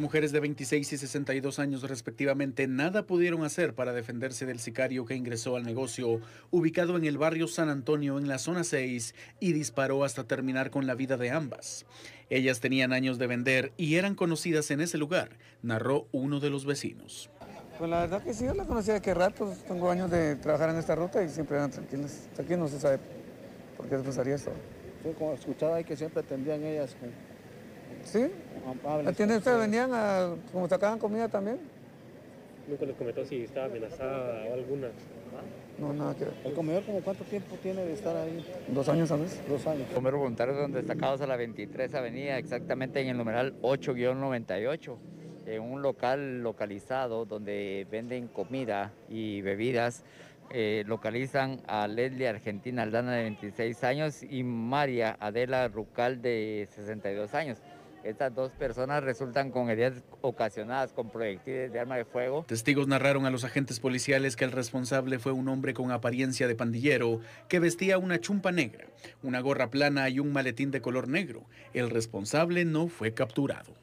Mujeres de 26 y 62 años respectivamente nada pudieron hacer para defenderse del sicario que ingresó al negocio ubicado en el barrio San Antonio en la zona 6 y disparó hasta terminar con la vida de ambas. Ellas tenían años de vender y eran conocidas en ese lugar, narró uno de los vecinos. Pues la verdad que sí, yo la conocía de qué rato, tengo años de trabajar en esta ruta y siempre eran tranquilas. Aquí no se sabe por qué pasaría esto. Sí, como escuchaba ahí que siempre atendían ellas con ¿Sí? ¿Atienden ustedes? ¿Venían a, como sacaban comida también? Nunca les comentó si estaba amenazada o alguna. No, nada que ver. ¿El comedor como cuánto tiempo tiene de estar ahí? Dos años a veces. Dos años. Comer voluntarios son destacados a la 23 Avenida, exactamente en el numeral 8-98, en un local localizado donde venden comida y bebidas. Eh, localizan a Leslie Argentina Aldana de 26 años y María Adela Rucal de 62 años. Estas dos personas resultan con heridas ocasionadas con proyectiles de arma de fuego. Testigos narraron a los agentes policiales que el responsable fue un hombre con apariencia de pandillero que vestía una chumpa negra, una gorra plana y un maletín de color negro. El responsable no fue capturado.